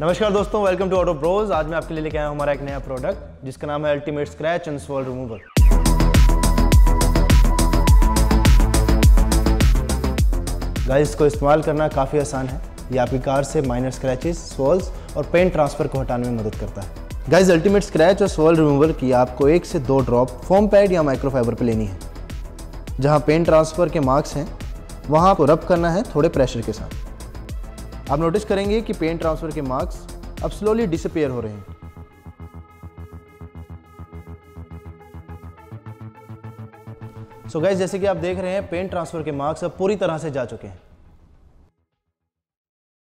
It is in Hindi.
नमस्कार दोस्तों वेलकम टू ऑटो ब्रोज आज मैं आपके लिए लेके आया हूँ हमारा एक नया प्रोडक्ट जिसका नाम है ultimate scratch and swirl removal guys इसको इस्तेमाल करना काफ़ी आसान है। ये आपकी कार से माइनर स्क्रैचेस स्वॉल्स और पेंट ट्रांसफ़र को हटाने में मदद करता है। गाइस अल्टीमेट स्क्रैच और स्वॉल रिमूवल की आपको एक से दो ड्रॉप फोम पैड या माइक्रोफाइबर पर लेनी है, जहाँ पेंट ट्रांसफ़र के मार्क्स हैं। वहाँ आपको रब करना है थोड़े प्रेशर के साथ। आप नोटिस करेंगे कि पेन ट्रांसफ़र के मार्क्स अब स्लोली डिसअपेयर हो रहे हैं। सो so गैस जैसे कि आप देख रहे हैं पेन ट्रांसफ़र के मार्क्स अब पूरी तरह से जा चुके हैं।